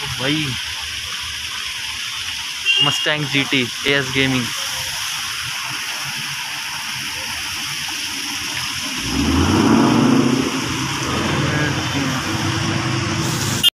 भाई Mustang G T S gaming